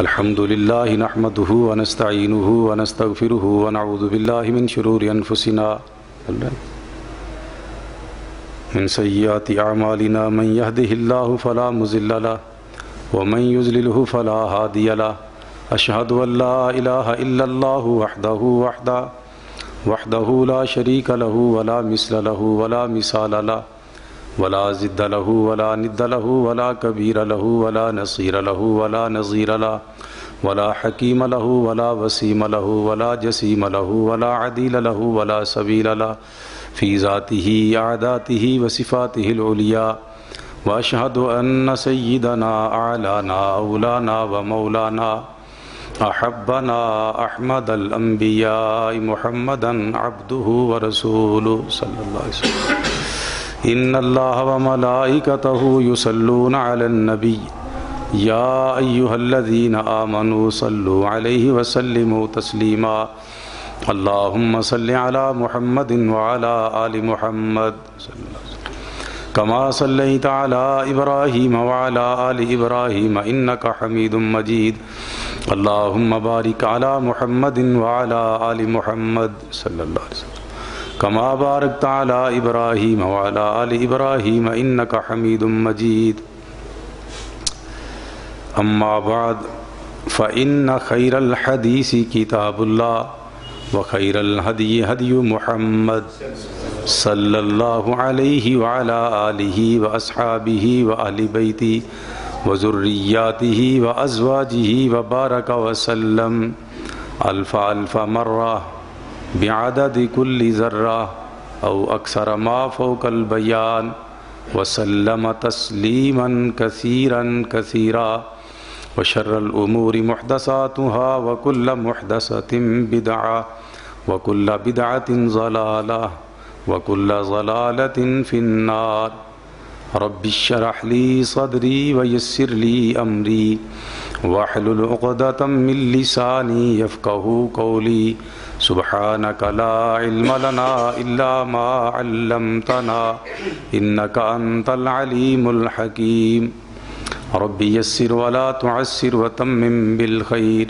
الحمد لله نحمده ونستعينه ونستغفره ونعوذ بالله من شرور أنفسنا من سيئات أعمالنا من يهده الله فلا مزل له ومن يزلله فلا هادي له أشهد أن لا إله إلا الله وحده وحده وحده لا شريك له ولا مثل له ولا مثال له ولا زد له ولا ند له ولا كبير له ولا نصير له ولا نظير له ولا حكيم له ولا وسيم له ولا جسيم له ولا عديل له ولا سبيل له في ذاته عاداته وصفاته العليا وأشهد أن سيدنا، أعلانا، أولانا ومولانا أحبنا أحمد الأنبياء محمدا عبده ورسوله صلى الله عليه وسلم. إن الله وملائكته يصلون على النبي يا أيها الذين آمنوا صلوا عليه وسلموا تسليما اللهم صل على محمد وعلى آل محمد صلى الله عليه وسلم كما آل إبراهيم إنك حميد مجيد اللهم بارك على محمد وعلى آل محمد صلى الله عليه وسلم كما باركت على إبراهيم وعلى آل إبراهيم إنك حميد مجيد. أما بعد، فإن خير الحديث كتاب الله وخير الهدي هدي محمد صلى الله عليه وعلى آله وأصحابه وأهل بيته وذرياته وأزواجه وبارك وسلم ألف ألف مرة. بعدد كل ذرة أو أكثر ما فوق البيان وسلم تسليما كثيرا كثيرا وشر الأمور محدثاتها وكل محدثة بدعة وكل بدعة ضلالة وكل ضلالة في النار. رب اشرح لي صدري ويسر لي أمري واحلل عقدة من لساني يفقه قولي. سبحانك لا علم لنا إلا ما علمتنا إنك أنت العليم الحكيم. رب يسر ولا تعسر وتمم بالخير.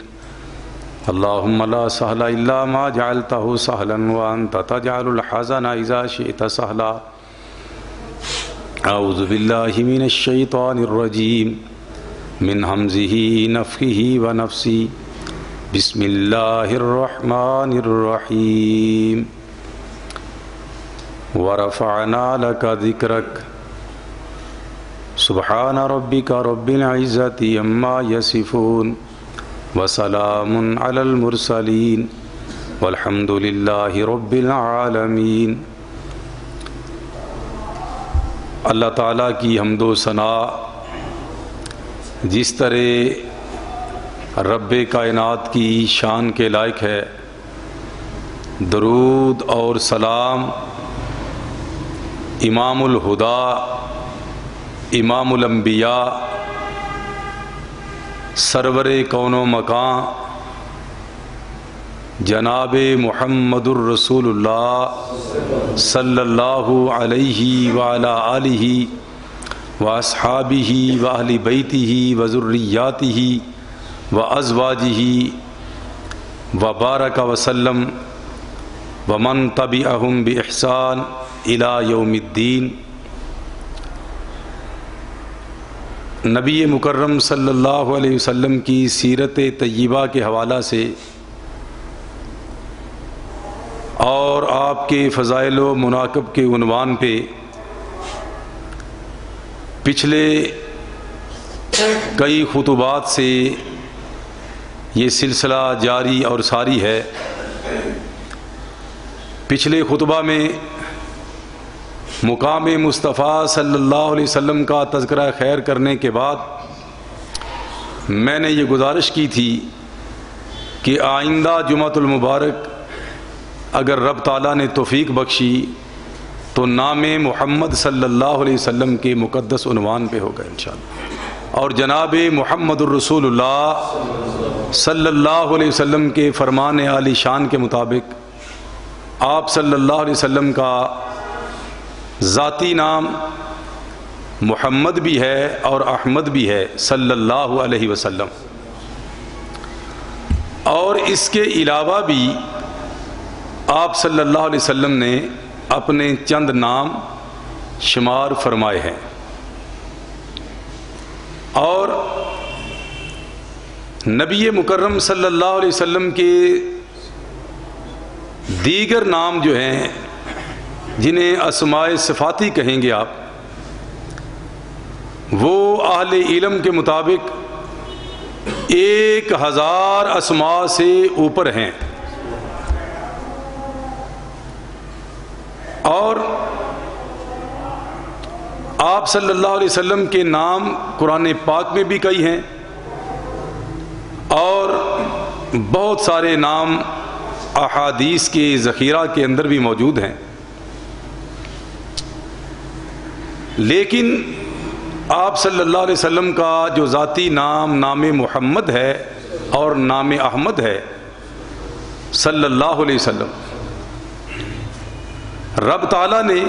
اللهم لا سهل إلا ما جعلته سهلا وأنت تجعل الحزن إذا شئت سهلا. أعوذ بالله من الشيطان الرجيم. من همزه، نفخه ونفسي بسم الله الرحمن الرحيم ورفعنا لك ذكرك سبحان ربك رب العزة يما يصفون وسلام على المرسلين والحمد لله رب العالمين اللہ تعالیٰ کی حمد و ثناء. جس طرح رب کائنات کی شان کے لائق ہے۔ درود اور سلام امام الہدا، امام الانبیاء، سرور کون و مکان جناب محمد الرسول اللہ صلی اللہ علیہ وعلی آلہ و اصحابہ و اہل بیتہ و ذریاتہ۔ و ازواجہ و بارک وسلم و من طبعہم بإحسان الى یوم الدین۔ نبی مکرم صلی اللہ علیہ وسلم کی سیرت طیبہ کے حوالہ سے اور آپ کے فضائل و مناقب کے عنوان پہ پچھلے کئی خطبات سے یہ سلسلہ جاری اور ساری ہے۔ پچھلے خطبہ میں مقام مصطفیٰ صلی اللہ علیہ وسلم کا تذکرہ خیر کرنے کے بعد میں نے یہ گزارش کی تھی کہ آئندہ جمعۃ المبارک اگر رب تعالیٰ نے توفیق بخشی تو نام محمد صلی اللہ علیہ وسلم کے مقدس عنوان پہ ہوگا انشاءاللہ۔ اور جناب محمد الرسول اللہ صلی اللہ علیہ وسلم کے فرمان عالی شان کے مطابق آپ صلی اللہ علیہ وسلم کا ذاتی نام محمد بھی ہے اور احمد بھی ہے صلی اللہ علیہ وسلم۔ اور اس کے علاوہ بھی آپ صلی اللہ علیہ وسلم نے اپنے چند نام شمار فرمائے ہیں۔ اور نبی مکرم صلی اللہ علیہ وسلم کے دیگر نام جو ہیں، جنہیں اسماء صفاتی کہیں گے آپ، وہ اہل علم کے مطابق ایک ہزار اسما سے اوپر ہیں۔ اور آپ صلی اللہ علیہ وسلم کے نام قرآن پاک میں بھی کئی ہیں اور بہت سارے نام احادیث کے ذخیرہ کے اندر بھی موجود ہیں۔ لیکن آپ صلی اللہ علیہ وسلم کا جو ذاتی نام نام محمد ہے اور نام احمد ہے، صلی اللہ علیہ وسلم، رب تعالیٰ نے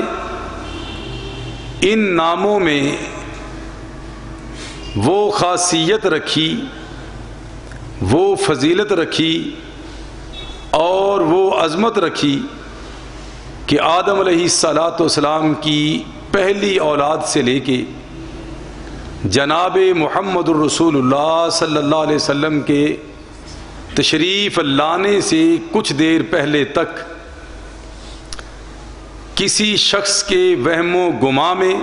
ان ناموں میں وہ خاصیت رکھی وہ فضیلت رکھی اور وہ عظمت رکھی کہ آدم علیہ السلاۃ والسلام کی پہلی اولاد سے لے کے جناب محمد الرسول اللہ صلی اللہ علیہ وسلم کے تشریف لانے سے کچھ دیر پہلے تک کسی شخص کے وہم و گما میں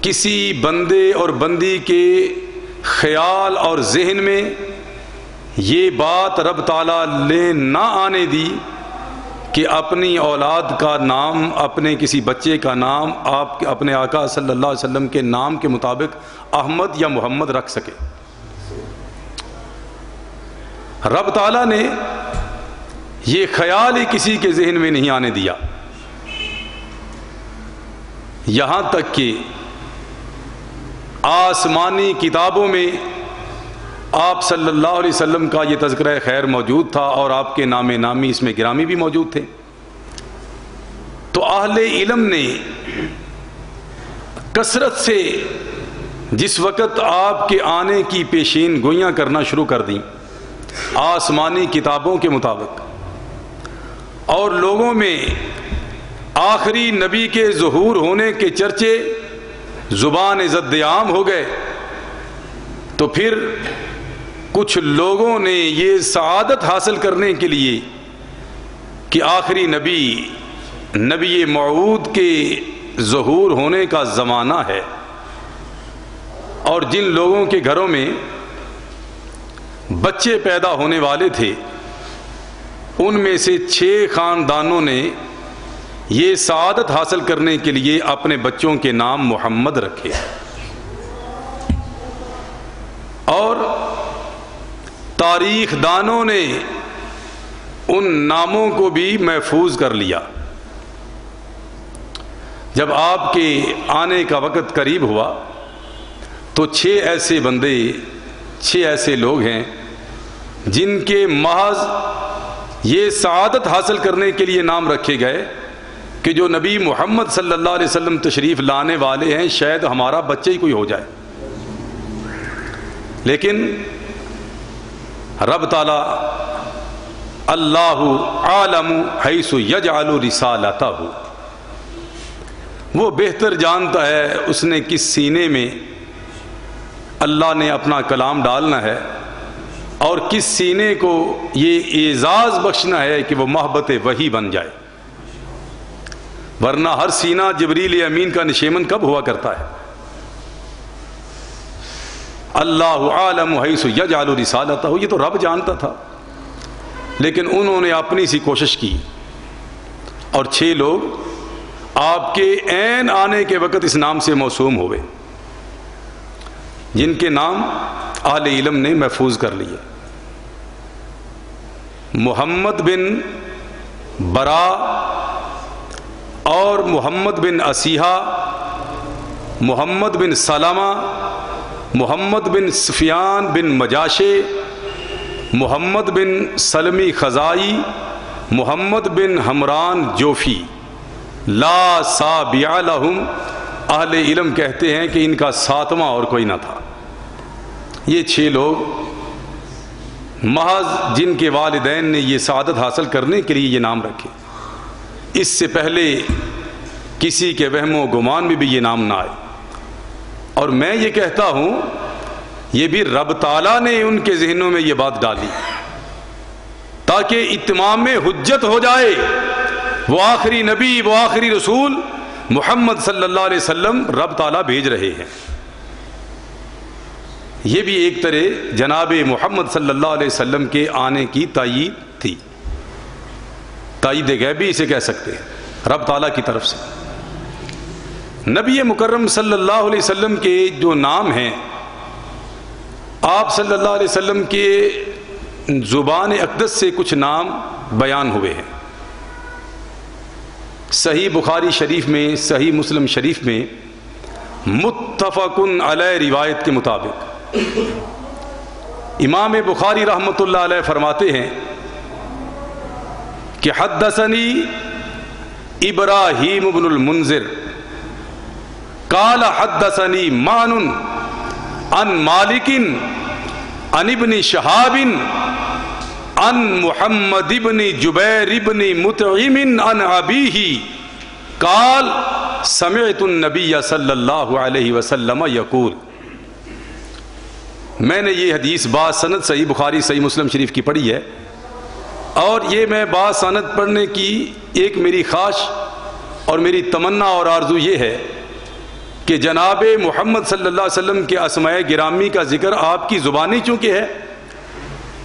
کسی بندے اور بندی کے خیال اور ذہن میں یہ بات رب تعالیٰ لے نہ آنے دی کہ اپنی اولاد کا نام، اپنے کسی بچے کا نام، آپ اپنے آقا صلی اللہ علیہ وسلم کے نام کے مطابق احمد یا محمد رکھ سکے۔ رب تعالیٰ نے یہ خیال ہی کسی کے ذہن میں نہیں آنے دیا۔ یہاں تک کہ آسمانی کتابوں میں آپ صلی اللہ علیہ وسلم کا یہ تذکرہ خیر موجود تھا اور آپ کے نام نامی اس میں گرامی بھی موجود تھے۔ تو اہل علم نے کثرت سے جس وقت آپ کے آنے کی پیشین گوئیاں کرنا شروع کر دیں، آسمانی کتابوں کے مطابق، اور لوگوں میں آخری نبی کے ظہور ہونے کے چرچے زبان زد عام ہو گئے، تو پھر کچھ لوگوں نے یہ سعادت حاصل کرنے کے لیے کہ آخری نبی نبی معود کے ظہور ہونے کا زمانہ ہے۔ اور جن لوگوں کے گھروں میں بچے پیدا ہونے والے تھے، ان میں سے چھ خاندانوں نے یہ سعادت حاصل کرنے کے لیے اپنے بچوں کے نام محمد رکھے۔ اور تاریخ دانوں نے ان ناموں کو بھی محفوظ کر لیا۔ جب آپ کے آنے کا وقت قریب ہوا، تو چھ ایسے بندے، چھ ایسے لوگ ہیں جن کے محض یہ سعادت حاصل کرنے کے لیے نام رکھے گئے۔ کہ جو نبی محمد صلی اللہ علیہ وسلم تشریف لانے والے ہیں، شاید ہمارا بچہ ہی کوئی ہو جائے۔ لیکن رب تعالی اللہ عالم حیث یجعل رسالتہ۔ وہ بہتر جانتا ہے اس نے کس سینے میں اللہ نے اپنا کلام ڈالنا ہے اور کس سینے کو یہ اعزاز بخشنا ہے کہ وہ محبت وہی بن جائے۔ ورنہ ہر سینہ جبریل امین کا نشیمن کب ہوا کرتا ہے؟ اللہ عالم حیث یجعل رسالتہ، یہ تو رب جانتا تھا۔ لیکن انہوں نے اپنی سی کوشش کی۔ اور چھ لوگ آپ کے عین آنے کے وقت اس نام سے موسوم ہوئے، جن کے نام اہل علم نے محفوظ کر لیے۔ محمد بن برا اور محمد بن اسیحا محمد بن سلامہ، محمد بن سفیان بن مجاشے، محمد بن سلمی خزائی، محمد بن حمران جوفی۔ لا سا لہم، اہل علم کہتے ہیں کہ ان کا ساتواں اور کوئی نہ تھا۔ یہ چھ لوگ، محض جن کے والدین نے یہ سعادت حاصل کرنے کے لیے یہ نام رکھے۔ اس سے پہلے کسی کے وہم و گمان میں بھی یہ نام نہ آئے۔ اور میں یہ کہتا ہوں، یہ بھی رب تعالیٰ نے ان کے ذہنوں میں یہ بات ڈالی۔ تاکہ اتمام میں حجت ہو جائے، وہ آخری نبی، وہ آخری رسول محمد صلی اللہ علیہ وسلم رب تعالیٰ بھیج رہے ہیں۔ یہ بھی ایک طرح جناب محمد صلی اللہ علیہ وسلم کے آنے کی تائید تھی۔ تائید غیبی اسے کہہ سکتے ہیں، رب تعالیٰ کی طرف سے۔ نبی مکرم صلی اللہ علیہ وسلم کے جو نام ہیں، آپ صلی اللہ علیہ وسلم کے زبان اقدس سے کچھ نام بیان ہوئے ہیں۔ صحیح بخاری شریف میں، صحیح مسلم شریف میں متفقن علیہ روایت کے مطابق امام بخاری رحمۃ اللہ علیہ فرماتے ہیں کہ حدثنی ابراہیم ابن المنذر کال حدثنی مان ان مالکن ان ابن شہاب ان محمد ابن جبیر ابن متعم ان ابیہ کال سمعت النبی صلی اللہ علیہ وسلم یقول میں نے یہ حدیث بعض سند صحیح بخاری صحیح مسلم شریف کی پڑھی ہے اور یہ میں بعض پڑھنے کی ایک میری خواہش اور میری تمنا اور آرزو یہ ہے کہ جناب محمد صلی اللہ علیہ وسلم کے اسماء گرامی کا ذکر آپ کی زبانی چونکہ ہے،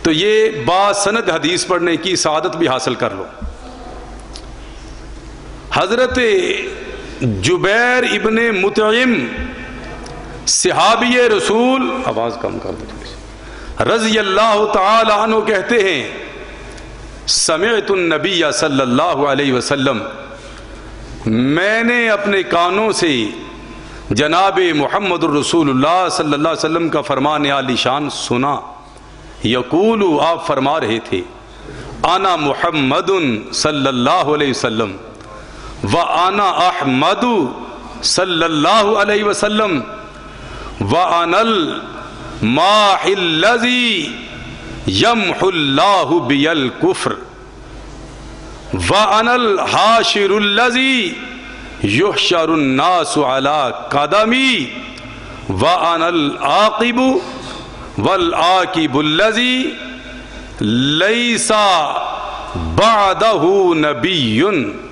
تو یہ با سند حدیث پڑھنے کی سعادت بھی حاصل کر لو۔ حضرت جبیر ابن متعم صحابی رسول، آواز کم کر دو رضی اللہ تعالی عنہ کہتے ہیں سمعت النبی صلی اللہ علیہ وسلم، میں نے اپنے کانوں سے جناب محمد الرسول اللہ صلی اللہ علیہ وسلم کا فرمان علی شان سنا۔ یقول آپ فرما رہے تھے، آنا محمد صلی اللہ علیہ وسلم و آنا احمد صلی اللہ علیہ وسلم وَأَنَ الْمَاحِ الَّذِي يَمْحُ اللَّهُ بِيَ الْكُفْرِ وَأَنَ الْحَاشِرُ الَّذِي يُحْشَرُ النَّاسُ عَلَى قَدَمِي وَأَنَ الْعَاقِبُ وَالْعَاقِبُ الَّذِي لَيْسَ بَعْدَهُ نَبِيٌّ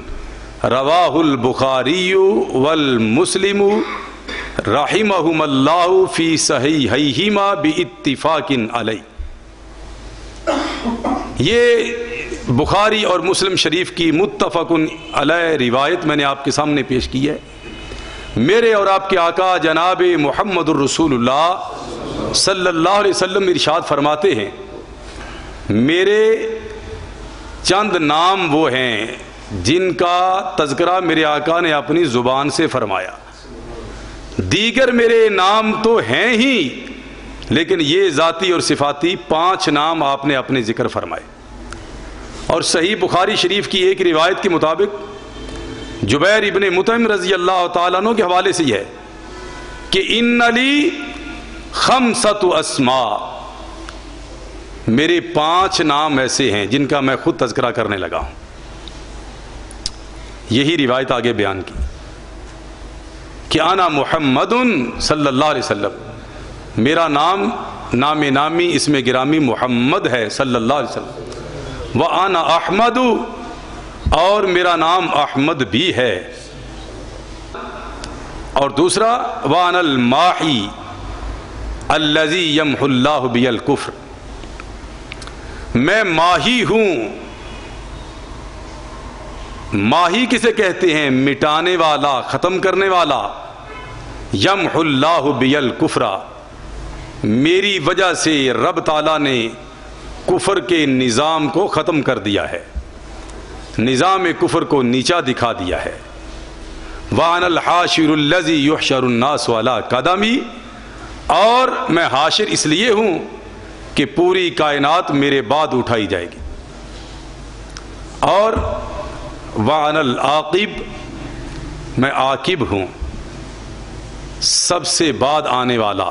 رواه البخاري والمسلم رحمہم اللہ فی صحیحیہما بی اتفاق علی یہ بخاری اور مسلم شریف کی متفق علیہ روایت میں نے آپ کے سامنے پیش کی ہے۔ میرے اور آپ کے آقا جناب محمد الرسول اللہ صلی اللہ علیہ وسلم ارشاد فرماتے ہیں، میرے چند نام وہ ہیں جن کا تذکرہ میرے آقا نے اپنی زبان سے فرمایا۔ دیگر میرے نام تو ہیں ہی لیکن یہ ذاتی اور صفاتی پانچ نام آپ نے اپنے ذکر فرمائے۔ اور صحیح بخاری شریف کی ایک روایت کے مطابق جبیر ابن متم رضی اللہ تعالیٰ عنہ کے حوالے سے یہ ہے کہ ان علی خم ست اسما میرے پانچ نام ایسے ہیں جن کا میں خود تذکرہ کرنے لگا ہوں۔ یہی روایت آگے بیان کی کہ آنا محمد صلی اللہ علیہ وسلم میرا نام نام نامی، اس میں گرامی محمد ہے، صلی اللہ علیہ وسلم۔ وہ آنا احمد اور میرا نام احمد بھی ہے۔ اور دوسرا وان الماحی الزی یم اللہ بی الکفر میں ماہی ہوں۔ ماہی کسے کہتے ہیں؟ مٹانے والا، ختم کرنے والا۔ یم اللہ بیل کفرا میری وجہ سے رب تعالیٰ نے کفر کے نظام کو ختم کر دیا ہے۔ نظام کفر کو نیچا دکھا دیا ہے۔ وان الحاشر الزی یحشر الناس والا قدمی اور میں حاشر اس لیے ہوں کہ پوری کائنات میرے بعد اٹھائی جائے گی۔ اور وان العاقب، میں عاقب ہوں۔ سب سے بعد آنے والا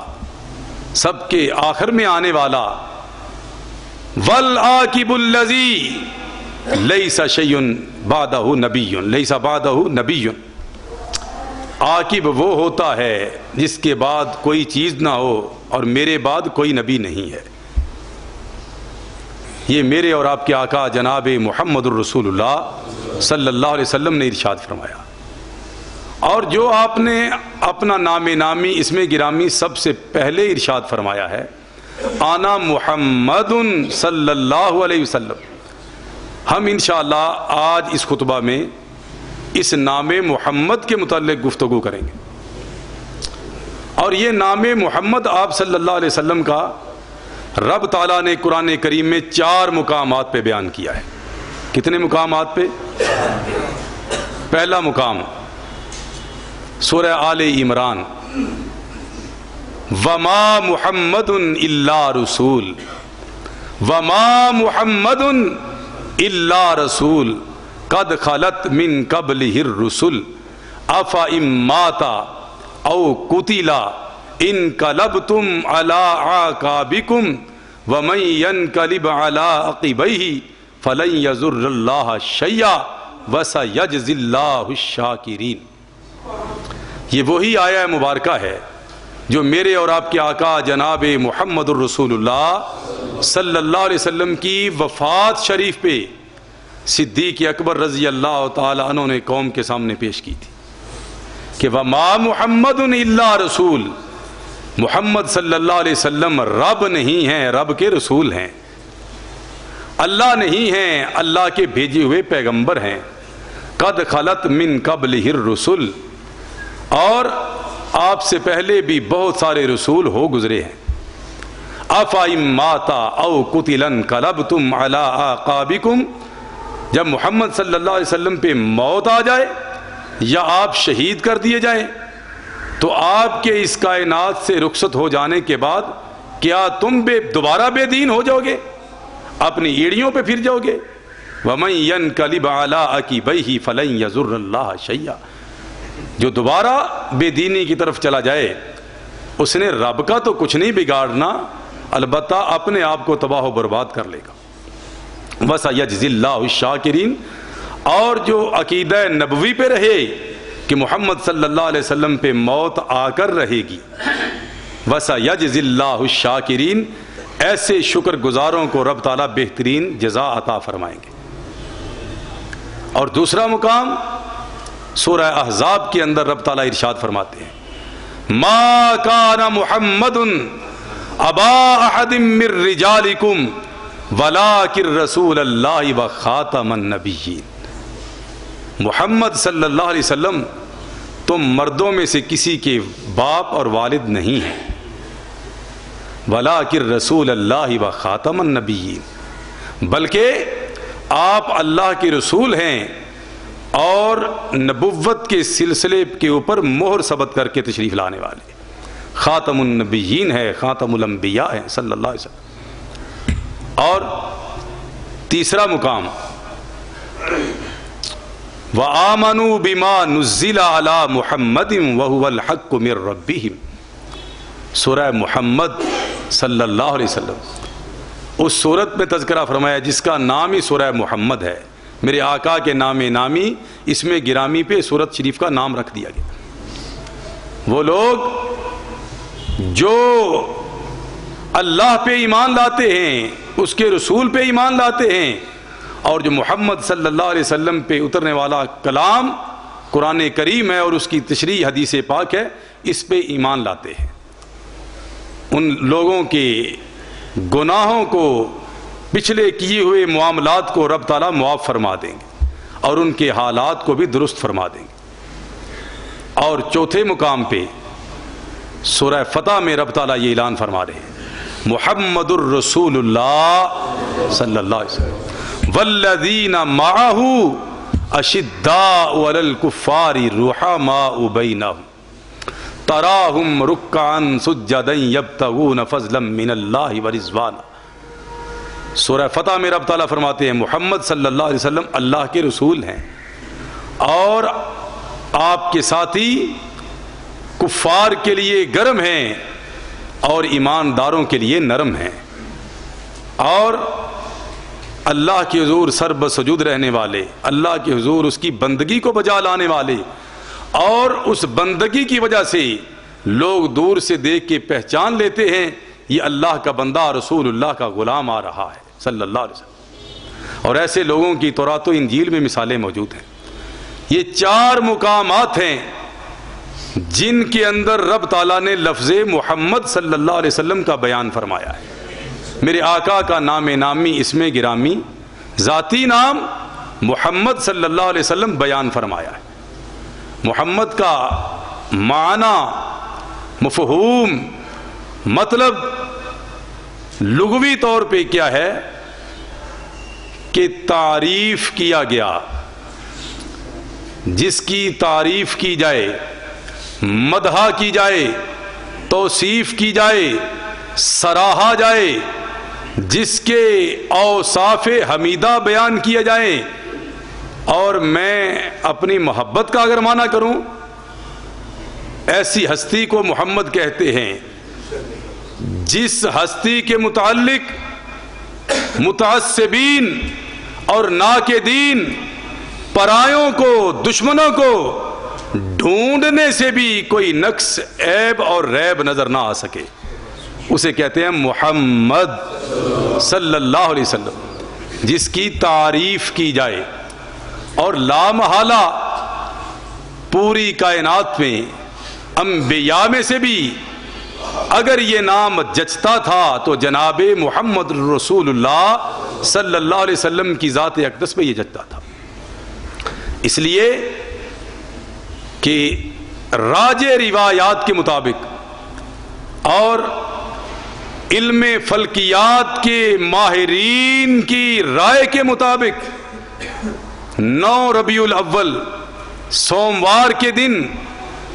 سب کے آخر میں آنے والا ول آکب الزی لئی سا شیون بادہ نبی لئی سا بادہ نبی عاقب وہ ہوتا ہے جس کے بعد کوئی چیز نہ ہو اور میرے بعد کوئی نبی نہیں ہے۔ یہ میرے اور آپ کے آقا جناب محمد الرسول اللہ صلی اللہ علیہ وسلم نے ارشاد فرمایا۔ اور جو آپ نے اپنا نام نامی اس میں گرامی سب سے پہلے ارشاد فرمایا ہے، آنا محمد صلی اللہ علیہ وسلم۔ ہم انشاءاللہ آج اس خطبہ میں اس نام محمد کے متعلق گفتگو کریں گے۔ اور یہ نام محمد آپ صلی اللہ علیہ وسلم کا رب تعالیٰ نے قرآن کریم میں چار مقامات پہ بیان کیا ہے۔ کتنے مقامات پہ؟ پہلا مقام سورہ آل عمران. وما محمد اللہ رسول. وما محمد اللہ رسول. قد خلط من قبل ہر رسول افا اماتا او کتیلا ان کلب تم اللہ کا بکم ومین کلب اللہ عقبئی فلن یزر اللہ شیا وس اللہ یہ وہی آیا مبارکہ ہے جو میرے اور آپ کے آقا جناب محمد الرسول اللہ صلی اللہ علیہ وسلم کی وفات شریف پہ صدیق اکبر رضی اللہ تعالی عنہ نے قوم کے سامنے پیش کی تھی کہ وما محمد اللہ رسول۔ محمد صلی اللہ علیہ وسلم رب نہیں ہیں، رب کے رسول ہیں۔ اللہ نہیں ہیں، اللہ کے بھیجے ہوئے پیغمبر ہیں۔ قد خلط من قبل ہر رسول اور آپ سے پہلے بھی بہت سارے رسول ہو گزرے ہیں۔ افائم ماتا او کتلن کلب تم اللہ جب محمد صلی اللہ علیہ وسلم پہ موت آ جائے یا آپ شہید کر دیے جائیں، تو آپ کے اس کائنات سے رخصت ہو جانے کے بعد کیا تم بے دوبارہ بے دین ہو جاؤ گے؟ اپنی ایڑیوں پہ پھر جاؤ گے۔ ومن کلب اعلیٰ کی بہی فلن یزر اللہ شیا جو دوبارہ بے دینی کی طرف چلا جائے، اس نے رب کا تو کچھ نہیں بگاڑنا، البتہ اپنے آپ کو تباہ و برباد کر لے گا۔ بس یجز اللہ شاکرین اور جو عقیدہ نبوی پہ رہے کہ محمد صلی اللہ علیہ وسلم پہ موت آ کر رہے گی۔ وسا یجز اللہ شاکرین ایسے شکر گزاروں کو رب تعالیٰ بہترین جزا عطا فرمائیں گے۔ اور دوسرا مقام سورہ احزاب کے اندر رب تعالیٰ ارشاد فرماتے ہیں۔ ما کان محمد ابا احد من رجالکم ولیکن رسول اللہ و خاتم النبیین محمد صلی اللہ علیہ وسلم تم مردوں میں سے کسی کے باپ اور والد نہیں ہیں۔ ولیکن رسول اللہ و خاتم النبیین بلکہ آپ اللہ کے رسول ہیں۔ اور نبوت کے سلسلے کے اوپر مہر ثبت کر کے تشریف لانے والے۔ خاتم النبیین ہے، خاتم الانبیاء ہے، صلی اللہ علیہ وسلم۔ اور تیسرا مقام۔ وَآمَنُوا بِمَا نُزِّلَ عَلَى مُحَمَّدٍ وَهُوَ الْحَقُّ مِنْ رَبِّهِمْ۔ سورہ محمد صلی اللہ علیہ وسلم۔ اس صورت میں تذکرہ فرمایا جس کا نام ہی سورہ محمد ہے۔ میرے آقا کے نام نامی، اس میں گرامی پہ صورت شریف کا نام رکھ دیا گیا۔ وہ لوگ جو اللہ پہ ایمان لاتے ہیں، اس کے رسول پہ ایمان لاتے ہیں، اور جو محمد صلی اللہ علیہ وسلم پہ اترنے والا کلام قرآن کریم ہے اور اس کی تشریح حدیث پاک ہے، اس پہ ایمان لاتے ہیں۔ ان لوگوں کے گناہوں کو پچھلے کیے ہوئے معاملات کو رب تعالیٰ معاف فرما دیں گے اور ان کے حالات کو بھی درست فرما دیں گے۔ اور چوتھے مقام پہ سورہ فتح میں رب تعالیٰ یہ اعلان فرما رہے ہیں۔ محمد الرسول اللہ صلی اللہ علیہ وسلم۔ والذین معه اشداء علی الكفار رحماء بینہم تراہم رکعا سجدا یبتغون فضلا من اللہ ورضوانا۔ سورہ فتح میں رب تعالیٰ فرماتے ہیں، محمد صلی اللہ علیہ وسلم اللہ کے رسول ہیں۔ اور آپ کے ساتھی کفار کے لیے گرم ہیں اور ایمانداروں کے لیے نرم ہیں۔ اور اللہ کے حضور سر بسجود رہنے والے، اللہ کے حضور اس کی بندگی کو بجا لانے والے۔ اور اس بندگی کی وجہ سے لوگ دور سے دیکھ کے پہچان لیتے ہیں، یہ اللہ کا بندہ رسول اللہ کا غلام آ رہا ہے۔ صلی اللہ علیہ وسلم۔ اور ایسے لوگوں کی تورات و انجیل میں مثالیں موجود ہیں۔ یہ چار مقامات ہیں جن کے اندر رب تعالیٰ نے لفظ محمد صلی اللہ علیہ وسلم کا بیان فرمایا ہے۔ میرے آقا کا نام نامی اس میں گرامی، ذاتی نام محمد صلی اللہ علیہ وسلم بیان فرمایا ہے۔ محمد کا معنی، مفہوم مطلب لغوی طور پہ کیا ہے کہ تعریف کیا گیا جس کی تعریف کی جائے مدحا کی جائے، توصیف کی جائے، سراہا جائے، جس کے اوصاف حمیدہ بیان کیا جائے اور میں اپنی محبت کا اگر معنی کروں، ایسی ہستی کو محمد کہتے ہیں۔ جس ہستی کے متعلق متعصبین اور نا کے دین پرایوں کو، دشمنوں کو ڈھونڈنے سے بھی کوئی نقص، عیب اور ریب نظر نہ آ سکے۔ اسے کہتے ہیں محمد صلی اللہ علیہ وسلم، جس کی تعریف کی جائے۔ اور لامحالہ پوری کائنات میں، انبیاء میں سے بھی اگر یہ نام جچتا تھا تو جناب محمد رسول اللہ صلی اللہ علیہ وسلم کی ذات اقدس میں یہ جچتا تھا۔ اس لیے کہ راج روایات کے مطابق اور علم فلکیات کے ماہرین کی رائے کے مطابق نو ربیع الاول سوموار کے دن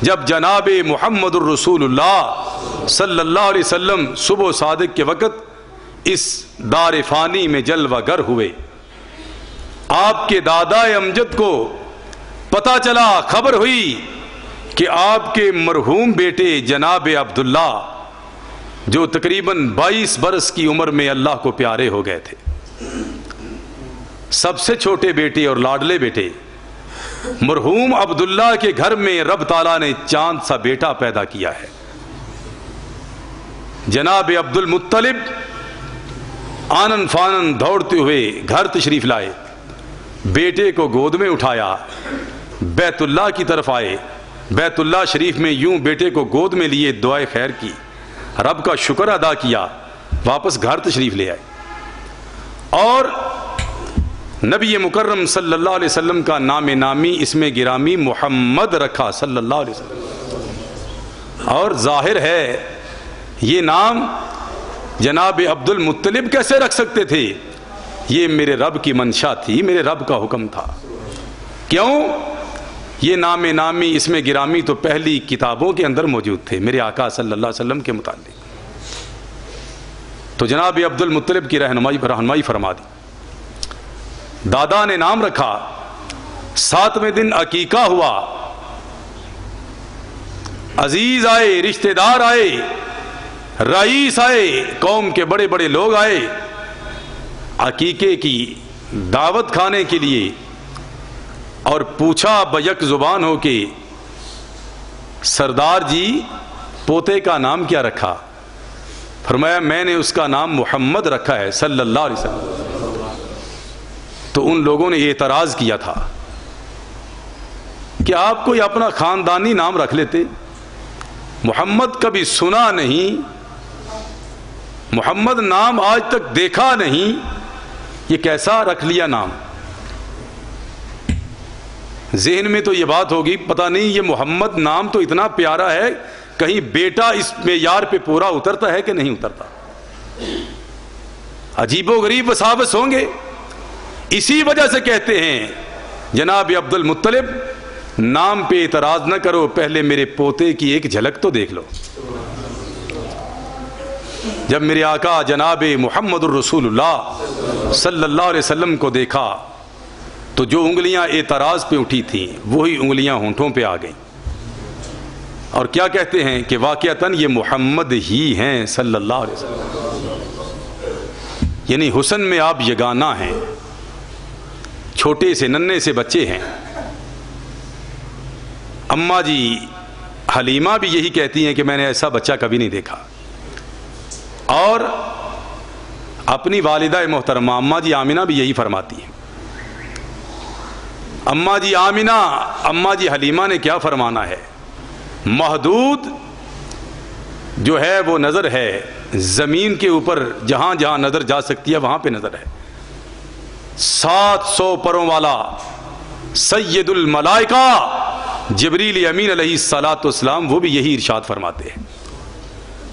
جب جناب محمد الرسول اللہ صلی اللہ علیہ وسلم صبح و صادق کے وقت اس دار فانی میں جلوہ گر ہوئے، آپ کے دادا امجد کو پتا چلا، خبر ہوئی کہ آپ کے مرحوم بیٹے جناب عبداللہ جو تقریباً بائیس برس کی عمر میں اللہ کو پیارے ہو گئے تھے۔ سب سے چھوٹے بیٹے اور لاڈلے بیٹے مرحوم عبداللہ کے گھر میں رب تعالیٰ نے چاند سا بیٹا پیدا کیا ہے۔ جناب عبد المطلب آنن فانن دوڑتے ہوئے گھر تشریف لائے۔ بیٹے کو گود میں اٹھایا۔ بیت اللہ کی طرف آئے۔ بیت اللہ شریف میں یوں بیٹے کو گود میں لیے دعائے خیر کی۔ رب کا شکر ادا کیا۔ واپس گھر تشریف لے آئے۔ اور نبی مکرم صلی اللہ علیہ وسلم کا نام نامی اس میں گرامی محمد رکھا صلی اللہ علیہ وسلم۔ اور ظاہر ہے، یہ نام جناب عبد المطلب کیسے رکھ سکتے تھے؟ یہ میرے رب کی منشا تھی، میرے رب کا حکم تھا۔ کیوں؟ یہ نام نامی اس میں گرامی تو پہلی کتابوں کے اندر موجود تھے، میرے آقا صلی اللہ علیہ وسلم کے متعلق۔ تو جناب عبد المطلب کی رہنمائی رہنمائی فرما دی۔ دادا نے نام رکھا۔ ساتویں دن عقیقہ ہوا۔ عزیز آئے، رشتہ دار آئے، رئیس آئے، قوم کے بڑے بڑے لوگ آئے۔ عقیقے کی دعوت کھانے کے لیے اور پوچھا بیک زبان ہو کہ سردار جی پوتے کا نام کیا رکھا؟ فرمایا، میں نے اس کا نام محمد رکھا ہے، صلی اللہ علیہ وسلم۔ تو ان لوگوں نے اعتراض کیا تھا کہ آپ کوئی اپنا خاندانی نام رکھ لیتے محمد کبھی سنا نہیں محمد نام آج تک دیکھا نہیں یہ کیسا رکھ لیا نام ذہن میں تو یہ بات ہوگی پتہ نہیں یہ محمد نام تو اتنا پیارا ہے کہیں بیٹا اس معیار پہ پورا اترتا ہے کہ نہیں اترتا عجیب و غریب وساوس ہوں گے اسی وجہ سے کہتے ہیں، جناب عبد المطلب نام پہ اعتراض نہ کرو، پہلے میرے پوتے کی ایک جھلک تو دیکھ لو۔ جب میرے آقا جناب محمد الرسول اللہ صلی اللہ علیہ وسلم کو دیکھا، تو جو انگلیاں اعتراض پہ اٹھی تھیں، وہی انگلیاں ہونٹوں پہ آ گئیں۔ اور کیا کہتے ہیں کہ واقعتاً یہ محمد ہی ہیں صلی اللہ علیہ وسلم۔ یعنی حسن میں آپ یگانہ ہیں۔ چھوٹے سے ننے سے بچے ہیں۔ اما جی حلیمہ بھی یہی کہتی ہیں کہ میں نے ایسا بچہ کبھی نہیں دیکھا۔ اور اپنی والدہ محترمہ اما جی آمینہ بھی یہی فرماتی ہیں۔ اما جی آمینہ، اما جی حلیمہ نے کیا فرمانا ہے؟ محدود جو ہے وہ نظر ہے۔ زمین کے اوپر جہاں جہاں نظر جا سکتی ہے، وہاں پہ نظر ہے۔ سات سو پروں والا سید الملائکہ جبریل امین علیہ السلاۃ والسلام، وہ بھی یہی ارشاد فرماتے ہیں۔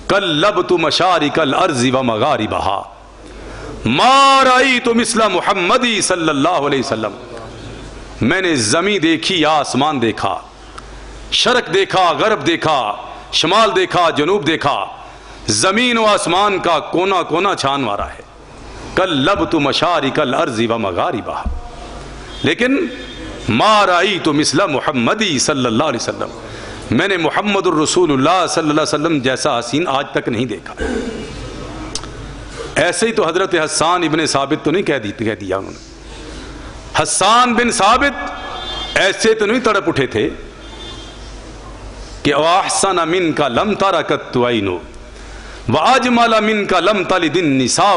کل لب تو مشاری کل ارضی و مغاری بہا مارائی تو مسلم محمدی صلی اللہ علیہ وسلم۔ میں نے زمیں دیکھی، آسمان دیکھا، شرق دیکھا، غرب دیکھا، شمال دیکھا، جنوب دیکھا۔ زمین و آسمان کا کونا کونا چھان مارا ہے۔ کل لب تو مشاری کل ارضی و مغاری بہا لیکن مارائی تو مسلم محمدی صلی اللہ علیہ وسلم میں نے محمد الرسول اللہ صلی اللہ علیہ وسلم جیسا حسین آج تک نہیں دیکھا۔ ایسے ہی تو حضرت حسان ابن ثابت تو نہیں کہہ دی کہہ دیا انہوں نے۔ حسان بن ثابت ایسے تو نہیں تڑپ اٹھے تھے کہ احسن من کا لم تارکت عینو واجمل من کا لم تلد النساء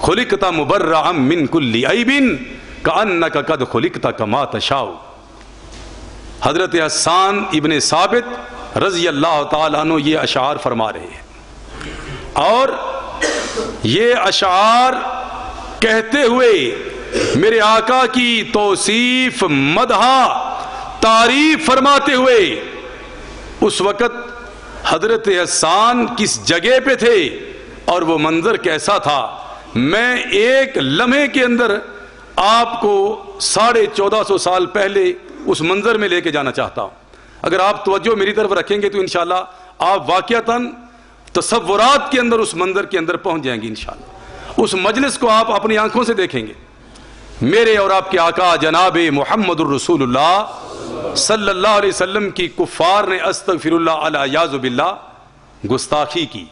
خلقتا مبرعا من کل عیب کانک قد خلقتا کما تشاء۔ حضرت حسان ابن ثابت رضی اللہ تعالیٰ عنہ یہ اشعار فرما رہے ہیں۔ اور یہ اشعار کہتے ہوئے میرے آقا کی توصیف مدحا تعریف فرماتے ہوئے اس وقت حضرت حسان کس جگہ پہ تھے اور وہ منظر کیسا تھا؟ میں ایک لمحے کے اندر آپ کو ساڑھے چودہ سو سال پہلے اس منظر میں لے کے جانا چاہتا ہوں۔ اگر آپ توجہ میری طرف رکھیں گے تو انشاءاللہ آپ واقعتاً تصورات کے اندر اس منظر کے اندر پہنچ جائیں گے انشاءاللہ۔ اس مجلس کو آپ اپنی آنکھوں سے دیکھیں گے۔ میرے اور آپ کے آقا جناب محمد الرسول اللہ صلی اللہ علیہ وسلم کی کفار نے استغفر اللہ علیہ باللہ گستاخی کی۔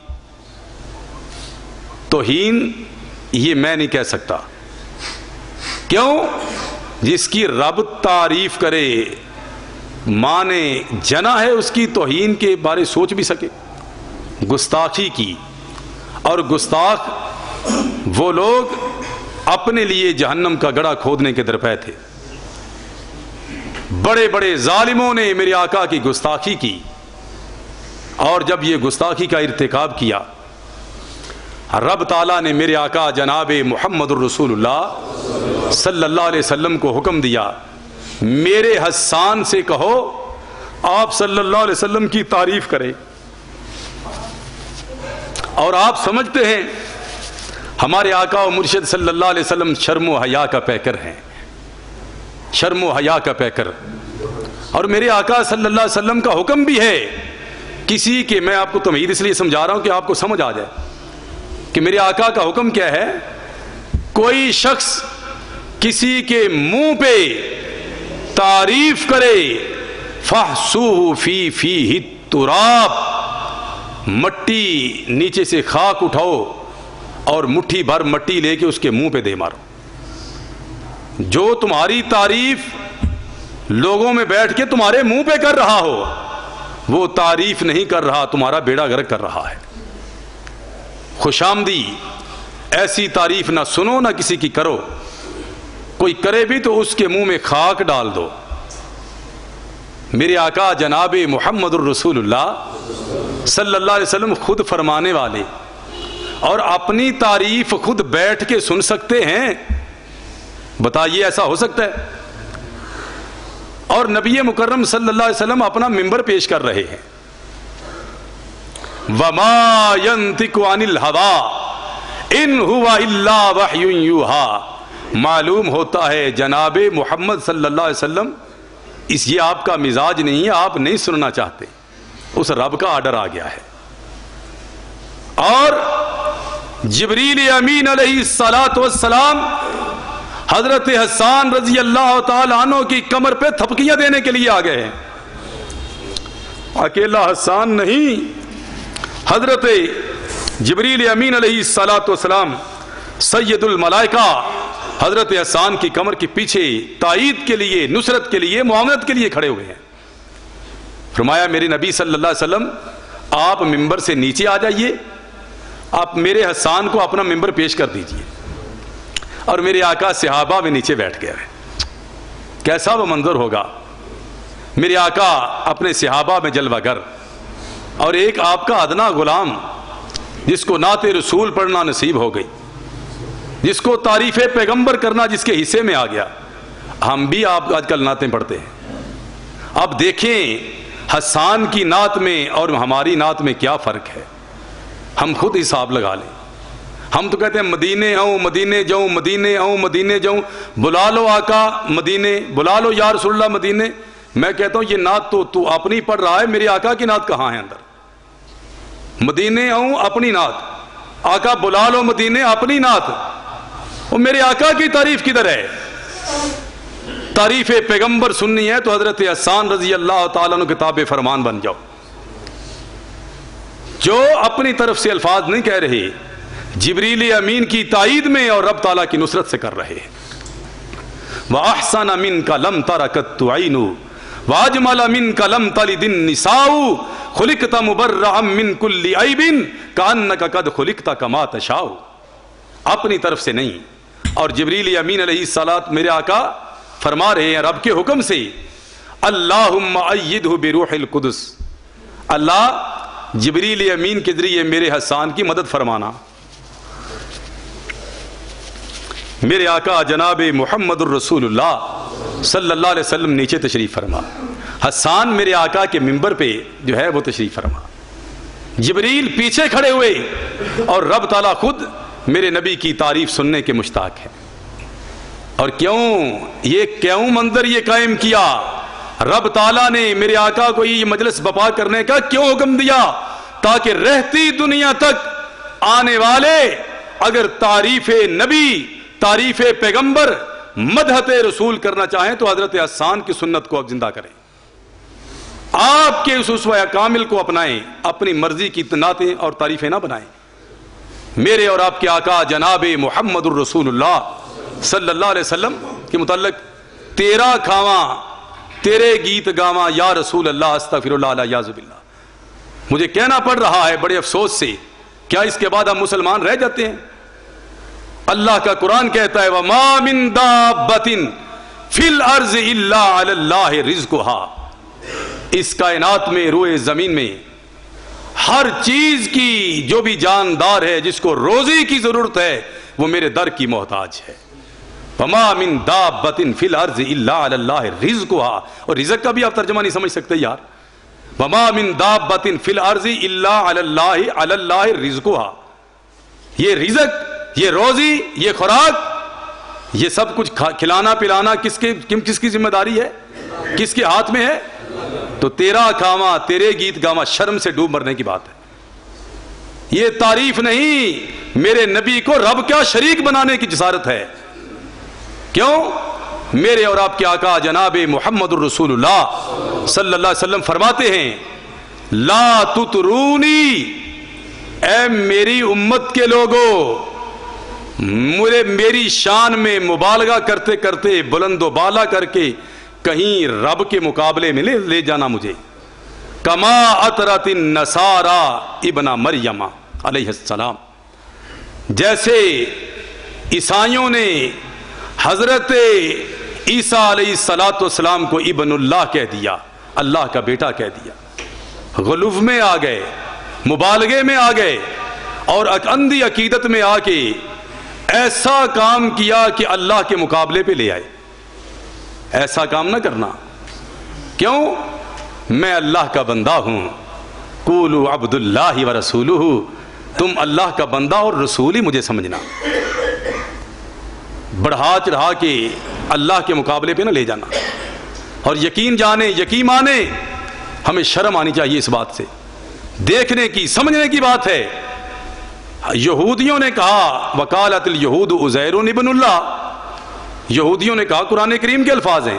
توہین یہ میں نہیں کہہ سکتا۔ کیوں؟ جس کی رب تعریف کرے، مانے جنا ہے اس کی، توہین کے بارے سوچ بھی سکے۔ گستاخی کی۔ اور گستاخ، وہ لوگ اپنے لیے جہنم کا گڑا کھودنے کے درپے تھے۔ بڑے بڑے ظالموں نے میرے آقا کی گستاخی کی۔ اور جب یہ گستاخی کا ارتکاب کیا رب تعالیٰ نے میرے آقا جناب محمد الرسول اللہ صلی اللہ علیہ وسلم کو حکم دیا، میرے حسان سے کہو آپ صلی اللہ علیہ وسلم کی تعریف کرے اور آپ سمجھتے ہیں، ہمارے آقا و مرشد صلی اللہ علیہ وسلم شرم و حیا کا پیکر ہیں۔ شرم و حیا کا پیکر۔ اور میرے آقا صلی اللہ علیہ وسلم کا حکم بھی ہے، کسی کے، میں آپ کو تمہید اس لیے سمجھا رہا ہوں کہ آپ کو سمجھ آ جائے۔ کہ میرے آقا کا حکم کیا ہے؟ کوئی شخص کسی کے منہ پہ تعریف کرے فحسوہ فی فی تراب مٹی نیچے سے خاک اٹھاؤ اور مٹھی بھر مٹی لے کے اس کے منہ پہ دے مارو۔ جو تمہاری تعریف لوگوں میں بیٹھ کے تمہارے منہ پہ کر رہا ہو، وہ تعریف نہیں کر رہا، تمہارا بیڑا گرک کر رہا ہے۔ خوش آمدی ایسی تعریف نہ سنو، نہ کسی کی کرو۔ کوئی کرے بھی تو اس کے منہ میں خاک ڈال دو۔ میرے آقا جناب محمد الرسول اللہ صلی اللہ علیہ وسلم خود فرمانے والے، اور اپنی تعریف خود بیٹھ کے سن سکتے ہیں۔ بتائیے ایسا ہو سکتا ہے؟ اور نبی مکرم صلی اللہ علیہ وسلم اپنا ممبر پیش کر رہے ہیں۔ وما ينطق عن الهوى ان هو الا وحي يوحى معلوم ہوتا ہے جناب محمد صلی اللہ علیہ وسلم، اس یہ آپ کا مزاج نہیں ہے، آپ نہیں سننا چاہتے۔ اس رب کا آرڈر آ گیا ہے۔ اور جبریل امین علیہ السلاۃ والسلام حضرت حسان رضی اللہ تعالی عنہ کی کمر پہ تھپکیاں دینے کے لیے آ گئے ہیں۔ اکیلا حسان نہیں حضرت جبریل امین علیہ السلاۃ والسلام، سید الملائکہ، حضرت احسان کی کمر کے پیچھے تائید کے لیے، نصرت کے لیے معاملت کے لیے کھڑے ہوئے ہیں۔ فرمایا، میرے نبی صلی اللہ علیہ وسلم، آپ ممبر سے نیچے آ جائیے، آپ میرے حسان کو اپنا ممبر پیش کر دیجیے اور میرے آقا صحابہ میں نیچے بیٹھ گئے کیسا وہ منظر ہوگا؟ میرے آقا اپنے صحابہ میں جلوہ گر۔ اور ایک آپ کا ادنا غلام جس کو نعت رسول پڑھنا نصیب ہو گئی، جس کو تعریف پیغمبر کرنا جس کے حصے میں آ گیا۔ ہم بھی آپ آج کل نعتیں پڑھتے ہیں۔ اب دیکھیں حسان کی نعت میں اور ہماری نعت میں کیا فرق ہے۔ ہم خود حساب لگا لیں۔ ہم تو کہتے ہیں مدینے آؤں، مدینے جاؤں، مدینے آؤں، مدینے جاؤں۔ بلا لو آقا مدینے، بلا لو یا رسول اللہ مدینے۔ میں کہتا ہوں یہ نعت تو تو اپنی پڑھ رہا ہے میری آقا کی نعت کہاں ہے اندر؟ مدینے آؤں اپنی نعت۔ آقا بلا لو مدینے اپنی نعت۔ وہ میرے آقا کی تعریف کدھر ہے؟ تعریف پیغمبر سننی ہے تو حضرت احسان رضی اللہ تعالیٰ کتاب فرمان بن جاؤ۔ جو اپنی طرف سے الفاظ نہیں کہہ رہے، جبریل امین کی تائید میں اور رب تعالیٰ کی نصرت سے کر رہے وہ احسان امین کا لم تارا کت واجمل امین کا لم تالی دن نساؤ من کل عیبن کانکا قد خلکتا کما تشاؤ اپنی طرف سے نہیں اور جبریل امین علیہ السلام میرے آقا فرما رہے ہیں رب کے حکم سے اللہم ایدہ بروح القدس اللہ جبریل امین کے ذریعے میرے حسان کی مدد فرمانا میرے آقا جناب محمد الرسول اللہ صلی اللہ علیہ وسلم نیچے تشریف فرما۔ حسان میرے آقا کے ممبر پہ جو ہے وہ تشریف فرما۔ جبریل پیچھے کھڑے ہوئے اور رب تعالیٰ خود میرے نبی کی تعریف سننے کے مشتاق ہے اور کیوں یہ کیوں منظر یہ قائم کیا؟ رب تعالیٰ نے میرے آقا کو یہ مجلس بپا کرنے کا کیوں حکم دیا تاکہ رہتی دنیا تک آنے والے اگر تعریف نبی تعریف پیغمبر مدحت رسول کرنا چاہیں تو حضرت احسان کی سنت کو اب زندہ کریں۔ آپ کے اس اسوہ کامل کو اپنائیں، اپنی مرضی کی تناتیں اور تعریفیں نہ بنائیں۔ میرے اور آپ کے آقا جناب محمد الرسول اللہ صلی اللہ علیہ وسلم کے متعلق تیرا کھاواں، تیرے گیت گاواں یا رسول اللہ، استغفر اللہ علیہ یازب اللہ مجھے کہنا پڑ رہا ہے بڑے افسوس سے، کیا اس کے بعد ہم مسلمان رہ جاتے ہیں؟ اللہ کا قرآن کہتا ہے، وَمَا مِن دَابَّتٍ فِي الْأَرْضِ إِلَّا عَلَى اللَّهِ رِزْقُهَا۔ اس کائنات میں، روئے زمین میں، ہر چیز کی جو بھی جاندار ہے، جس کو روزی کی ضرورت ہے، وہ میرے در کی محتاج ہے۔ وما من دابت فی الارض الا علی اللہ رزقها۔ اور رزق کا بھی آپ ترجمہ نہیں سمجھ سکتے یار۔ وما من دابت فی الارض الا علی اللہ علی اللہ رزقها۔ یہ رزق یہ روزی، یہ خوراک، یہ سب کچھ کھلانا، پلانا کس کے کس کی ذمہ داری ہے؟ کس کے ہاتھ میں ہے؟ تو تیرا کھاوا تیرے گیت گاوا شرم سے ڈوب مرنے کی بات ہے۔ یہ تعریف نہیں، میرے نبی کو رب کیا شریک بنانے کی جسارت ہے۔ کیوں؟ میرے اور آپ کے آقا جناب محمد الرسول اللہ صلی اللہ علیہ وسلم فرماتے ہیں، لا تترونی اے میری امت کے لوگوں مجھے میری شان میں مبالغہ کرتے کرتے بلند و بالا کر کے کہیں رب کے مقابلے میں لے لے جانا مجھے۔ کما اطرت نسارا ابنا مریم علیہ السلام۔ جیسے عیسائیوں نے حضرت عیسیٰ علیہ السلاۃ والسلام کو ابن اللہ کہہ دیا، اللہ کا بیٹا کہہ دیا۔ غلوف میں آ گئے، مبالغے میں آ گئے اور اندھی عقیدت میں آ کے ایسا کام کیا کہ اللہ کے مقابلے پہ لے آئے۔ ایسا کام نہ کرنا۔ کیوں؟ میں اللہ کا بندہ ہوں۔ کولو عبد اللہ و رسول تم اللہ کا بندہ اور رسول ہی مجھے سمجھنا۔ بڑھا چڑھا کے اللہ کے مقابلے پہ نہ لے جانا۔ اور یقین جانے، یقین مانے۔ ہمیں شرم آنی چاہیے اس بات سے۔ دیکھنے کی، سمجھنے کی بات ہے۔ یہودیوں نے کہا وکالت الہود ازیر ابن اللہ یہودیوں نے کہا، قرآن کریم کے الفاظ ہیں۔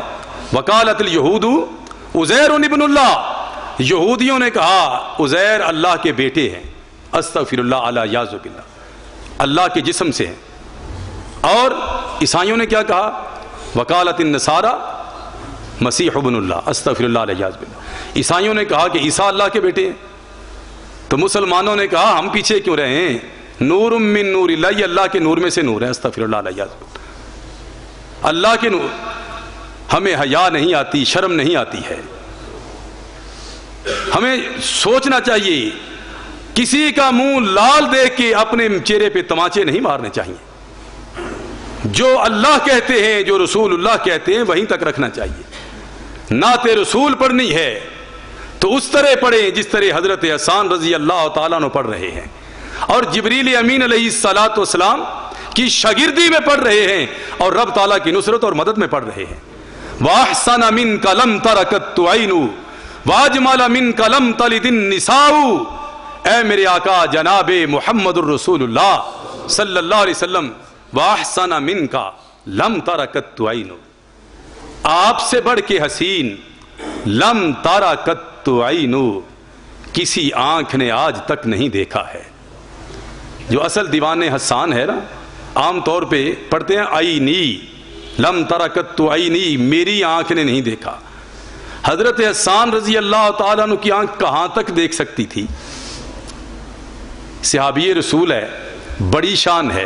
وکالت الہود ازیر ابن اللہ یہودیوں نے کہا ازیر اللہ کے بیٹے ہیں۔ استغفر اللہ علی یازب اللہ اللہ کے جسم سے ہیں۔ اور عیسائیوں نے کیا کہا؟ وکالت النصارہ مسیح ابن اللہ استغفر اللہ علیہ باللہ۔ عیسائیوں نے کہا کہ عیسیٰ اللہ کے بیٹے ہیں۔ تو مسلمانوں نے کہا، ہم پیچھے کیوں رہے ہیں؟ نور من نور اللہ یہ اللہ کے نور میں سے نور ہے، استغفر اللہ علیہ اللہ کے نور، ہمیں حیا نہیں آتی، شرم نہیں آتی ہے۔ ہمیں سوچنا چاہیے، کسی کا منہ لال دیکھ کے اپنے چہرے پہ تماچے نہیں مارنے چاہیے۔ جو اللہ کہتے ہیں، جو رسول اللہ کہتے ہیں، وہیں تک رکھنا چاہیے۔ نعت رسول پڑھنی ہے۔ تو اس طرح پڑھیں جس طرح حضرت احسان رضی اللہ تعالیٰ نے پڑھ رہے ہیں۔ اور جبریل امین علیہ السلاۃ والسلام کی شاگردی میں پڑھ رہے ہیں اور رب تعالیٰ کی نصرت اور مدد میں پڑھ رہے ہیں۔ واحسن من کلم ترکت عینو من کلم تلد النساء۔ اے میرے آقا جناب محمد الرسول اللہ صلی اللہ علیہ وسلم، واحسن من کا لم ترکت عینو آپ سے بڑھ کے حسین، لم تارا کت عینو کسی آنکھ نے آج تک نہیں دیکھا ہے۔ جو اصل دیوان حسان ہے نا، عام طور پہ پڑھتے ہیں، آئی نی، لم ترکت تو آئی نی، میری آنکھ نے نہیں دیکھا۔ حضرت حسان رضی اللہ تعالیٰ عنہ کی آنکھ کہاں تک دیکھ سکتی تھی؟ صحابی رسول ہے، بڑی شان ہے۔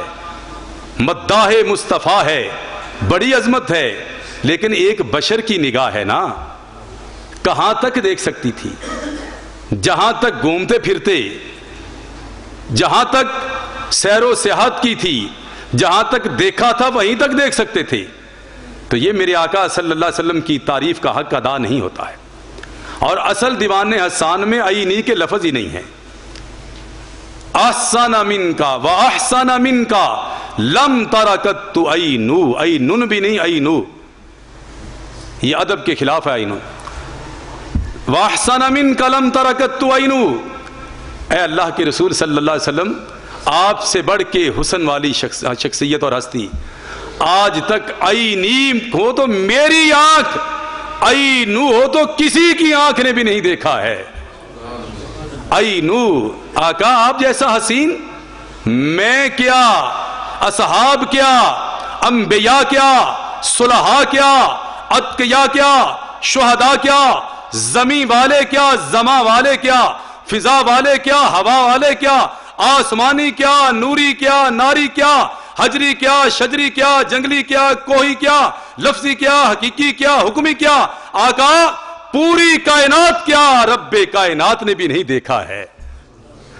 مداح مصطفیٰ ہے، بڑی عظمت ہے، لیکن ایک بشر کی نگاہ ہے نا۔ کہاں تک دیکھ سکتی تھی؟ جہاں تک گھومتے پھرتے، جہاں تک سیر و سیاحت کی تھی، جہاں تک دیکھا تھا وہیں تک دیکھ سکتے تھے۔ تو یہ میرے آقا صلی اللہ علیہ وسلم کی تعریف کا حق ادا نہیں ہوتا ہے۔ اور اصل دیوان حسان میں آئی کے لفظ ہی نہیں ہے آسان امین کا و احسان امین کا، لم تارکت تو ائی نو ائی نن بھی نہیں ائی نو یہ ادب کے خلاف ہے ائی نو واحسن من کلم ترکت اے اللہ کے رسول صلی اللہ علیہ وسلم، آپ سے بڑھ کے حسن والی شخص شخصیت اور ہستی۔ آج تک آئی نیم ہو تو میری آنکھ، آئی نو ہو تو کسی کی آنکھ نے بھی نہیں دیکھا ہے۔ آئی نو، آقا آپ جیسا حسین، میں کیا، اصحاب کیا، انبیاء کیا، صلحاء کیا اتقیاء کیا، شہداء کیا زمین والے کیا زما والے کیا، فضا والے کیا، ہوا والے کیا، آسمانی کیا، نوری کیا، ناری کیا، حجری کیا، شجری کیا، جنگلی کیا، کوہی کیا، لفظی کیا، حقیقی کیا، حکمی کیا، آقا پوری کائنات کیا، رب کائنات نے بھی نہیں دیکھا ہے۔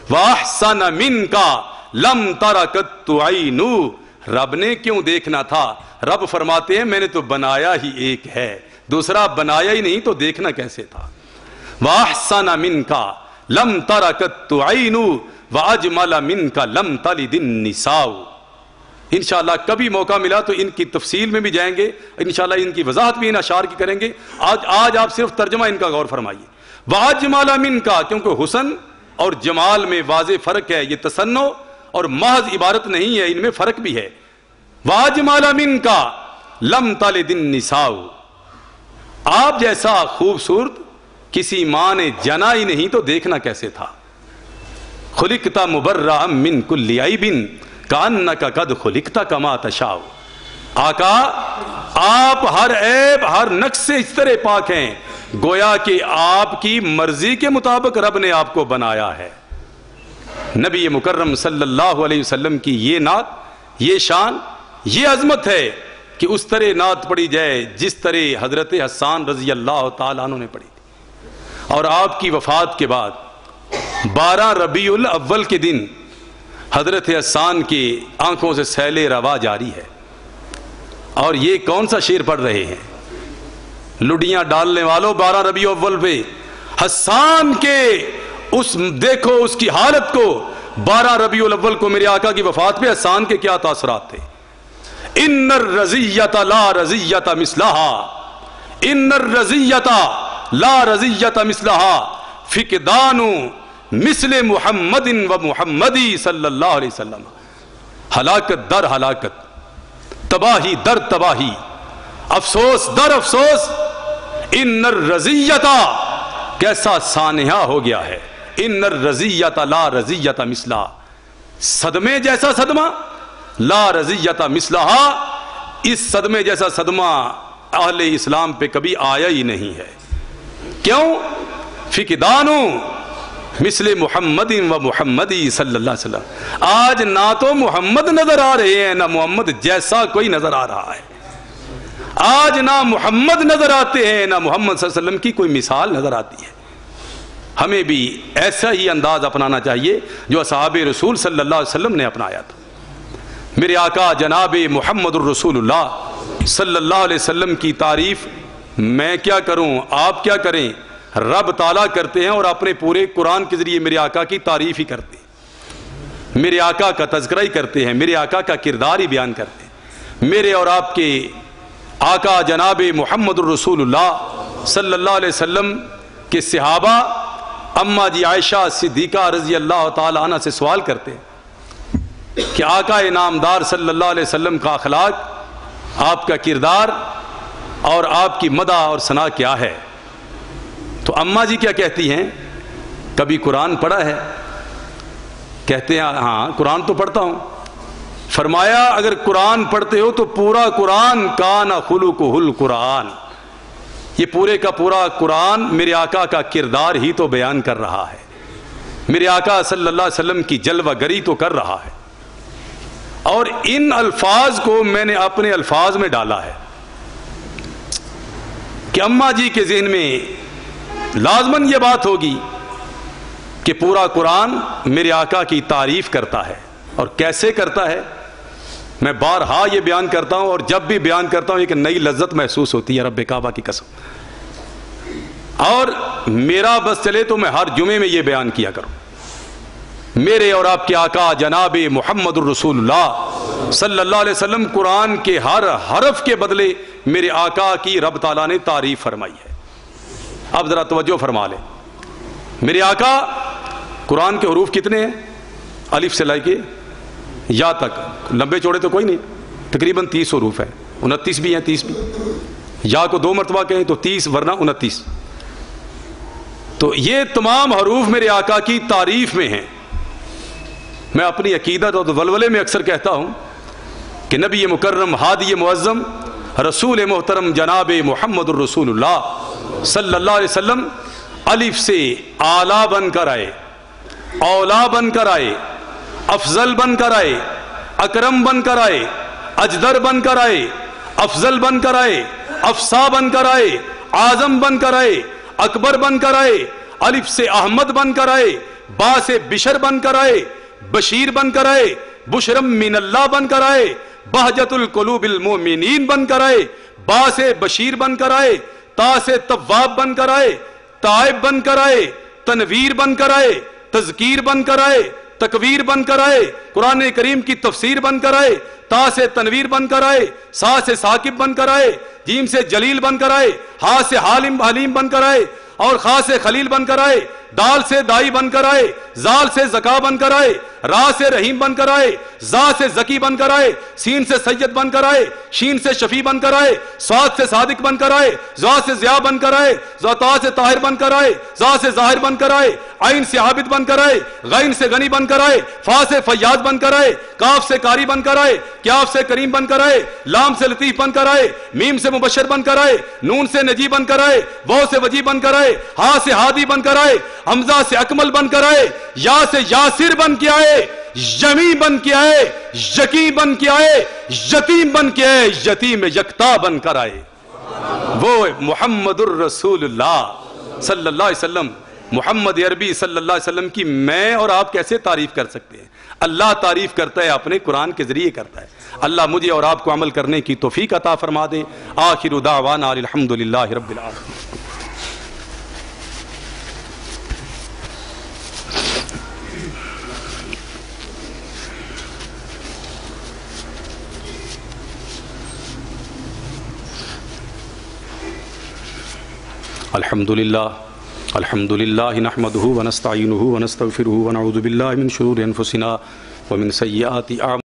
واحسن من کا لم ترکت عینو رب نے کیوں دیکھنا تھا؟ رب فرماتے ہیں، میں نے تو بنایا ہی ایک ہے۔ دوسرا بنایا ہی نہیں تو دیکھنا کیسے تھا۔ واحسن من کا لم ترکت عینو واجمل من کا لم تلد النساء۔ انشاءاللہ کبھی موقع ملا تو ان کی تفصیل میں بھی جائیں گے۔ انشاءاللہ ان کی وضاحت بھی ان اشعار کی کریں گے۔ آج آج آپ صرف ترجمہ ان کا غور فرمائیے۔ واجمل من کا کیونکہ حسن اور جمال میں واضح فرق ہے، یہ تسنو اور محض عبارت نہیں ہے، ان میں فرق بھی ہے۔ واجمال من کا لم تلد النساء۔ آپ جیسا خوبصورت کسی ماں نے جنا ہی نہیں تو دیکھنا کیسے تھا؟ خلکتا مبرہ من کل عیبن کان کا قد خلکتا کما تشاؤ آقا، آپ ہر عیب، ہر نقص سے اس طرح پاک ہیں، گویا کہ آپ کی مرضی کے مطابق رب نے آپ کو بنایا ہے۔ نبی مکرم صلی اللہ علیہ وسلم کی یہ نعت، یہ شان، یہ عظمت ہے۔ کہ اس طرح نعت پڑھی جائے جس طرح حضرت حسان رضی اللہ تعالیٰ عنہ نے پڑھی تھی۔ اور آپ کی وفات کے بعد بارہ ربیع الاول کے دن حضرت حسان کی آنکھوں سے سیلے روا جاری ہے۔ اور یہ کون سا شیر پڑھ رہے ہیں؟ لڈیاں ڈالنے والوں بارہ ربیع اول پہ حسان کے اس دیکھو اس کی حالت کو، بارہ ربیع الاول کو میرے آقا کی وفات پہ حسان کے کیا تاثرات تھے؟ ان الرزیت لا رزیت مسلحا ان الرزیت لا رزیت مسلحا فقدانو مثل محمد و محمدی صلی اللہ علیہ وسلم۔ ہلاکت در ہلاکت، تباہی در تباہی۔ افسوس در افسوس ان الرزیتا کیسا سانحہ ہو گیا ہے۔ ان الرزیت لا رزیت مثلا صدمے جیسا صدمہ لا رزیت مثلہا، اس صدمے جیسا صدمہ اہل اسلام پہ کبھی آیا ہی نہیں ہے۔ کیوں؟ فکدانو مثل محمد و محمدی صلی اللہ علیہ وسلم۔ آج نہ تو محمد نظر آ رہے ہیں، نہ محمد جیسا کوئی نظر آ رہا ہے۔ آج نہ محمد نظر آتے ہیں، نہ محمد صلی اللہ علیہ وسلم کی کوئی مثال نظر آتی ہے۔ ہمیں بھی ایسا ہی انداز اپنانا چاہیے جو اصحاب رسول صلی اللہ علیہ وسلم نے اپنایا تھا۔ میرے آقا جناب محمد الرسول اللہ صلی اللہ علیہ وسلم کی تعریف، میں کیا کروں، آپ کیا کریں؟ رب تعالیٰ کرتے ہیں اور اپنے پورے قرآن کے ذریعے میرے آقا کی تعریف ہی کرتے ہیں۔ میرے آقا کا تذکرہ ہی کرتے ہیں، میرے آقا کا کردار ہی بیان کرتے ہیں۔ میرے اور آپ کے آقا جناب محمد الرسول اللہ صلی اللہ علیہ وسلم کے صحابہ اما جی عائشہ صدیقہ رضی اللہ تعالیٰ عنہ سے سوال کرتے ہیں۔ کہ آقا نامدار صلی اللہ علیہ وسلم کا اخلاق آپ کا کردار اور آپ کی مدہ اور ثنا کیا ہے؟ تو اما جی کیا کہتی ہیں؟ کبھی قرآن پڑھا ہے؟ کہتے ہیں ہاں قرآن تو پڑھتا ہوں۔ فرمایا، اگر قرآن پڑھتے ہو تو پورا قرآن کان خلو حل قرآن۔ یہ پورے کا پورا قرآن میرے آقا کا کردار ہی تو بیان کر رہا ہے۔ میرے آقا صلی اللہ علیہ وسلم کی جلوہ گری تو کر رہا ہے۔ اور ان الفاظ کو میں نے اپنے الفاظ میں ڈالا ہے کہ اما جی کے ذہن میں لازمن یہ بات ہوگی کہ پورا قرآن میرے آقا کی تعریف کرتا ہے اور کیسے کرتا ہے میں بارہا یہ بیان کرتا ہوں اور جب بھی بیان کرتا ہوں ایک نئی لذت محسوس ہوتی ہے رب کعبہ کی قسم اور میرا بس چلے تو میں ہر جمعے میں یہ بیان کیا کروں۔ میرے اور آپ کے آقا جناب محمد الرسول اللہ صلی اللہ علیہ وسلم قرآن کے ہر حرف کے بدلے میرے آقا کی رب تعالیٰ نے تعریف فرمائی ہے۔ اب ذرا توجہ فرما لیں۔ میرے آقا، قرآن کے حروف کتنے ہیں؟ الف سے لائے کے یا تک۔ لمبے چوڑے تو کوئی نہیں۔ تقریباً تیس حروف ہے انتیس بھی ہیں، تیس بھی۔ یا کو دو مرتبہ کہیں تو تیس، ورنہ انتیس۔ تو یہ تمام حروف میرے آقا کی تعریف میں ہیں۔ میں اپنی عقیدت اور ولولے میں اکثر کہتا ہوں کہ نبی مکرم ہادی معظم رسول محترم جناب محمد الرسول اللہ صلی اللہ علیہ وسلم الف سے اعلیٰ بن کر آئے اولا بن کر آئے افضل بن کر آئے اکرم بن کر آئے اجدر بن کر آئے افضل بن کر آئے افسا بن کر آئے اعظم بن کر آئے اکبر بن کر آئے الف سے احمد بن کر آئے با سے بشر بن کر آئے بشیر بن کر آئے بشرم من اللہ بن کر آئے بہجت القلوب المومنین بن کر آئے با سے بشیر بن کر آئے تا سے تواب بن کر آئے تائب بن کر آئے تنویر بن کر آئے تذکیر بن کر آئے تکویر بن کر آئے قرآن کریم کی تفسیر بن کر آئے تا سے تنویر بن کر آئے سا سے ثاقب بن کر آئے جیم سے جلیل بن کر آئے ہا سے حالم حلیم بن کر آئے اور خا سے خلیل بن کر آئے دال سے دائی بن کر آئے زال سے زکا بن کر آئے را سے رحیم بن کر آئے زا سے زکی بن کر آئے سین سے سید بن کر آئے شین سے شفی بن کر آئے سواد سے صادق بن کر آئے زا سے زیا بن کر آئے زوتا سے طاہر بن کر آئے زا سے ظاہر بن کر آئے عین سے عابد بن کر آئے غین سے غنی بن کر آئے فا سے فیاض بن کر آئے کاف سے کاری بن کر آئے کیاف سے کریم بن کر آئے؟ لام سے لطیف بن کر آئے؟ میم سے مبشر بن کر آئے؟ نون سے نجی بن کر آئے؟ وہ سے وجی بن کر آئے؟ ہا سے ہادی بن کر آئے؟ حمزہ سے اکمل بن کر آئے؟ یا سے یاسر بن کے آئے؟ یمی بن کے آئے؟ یقی بن کے آئے؟ یتیم بن کے آئے؟ یتیم یکتا بن کر آئے؟ وہ محمد الرسول اللہ صلی اللہ علیہ وسلم، محمد عربی صلی اللہ علیہ وسلم کی میں اور آپ کیسے تعریف کر سکتے ہیں؟ اللہ تعریف کرتا ہے، اپنے قرآن کے ذریعے کرتا ہے۔ اللہ مجھے اور آپ کو عمل کرنے کی توفیق عطا فرما دے۔ آخر دعوانا الحمدللہ رب العالمین۔ الحمد لله الحمد لله نحمده ونستعينه ونستغفره ونعوذ بالله من شرور انفسنا ومن سيئات اعمالنا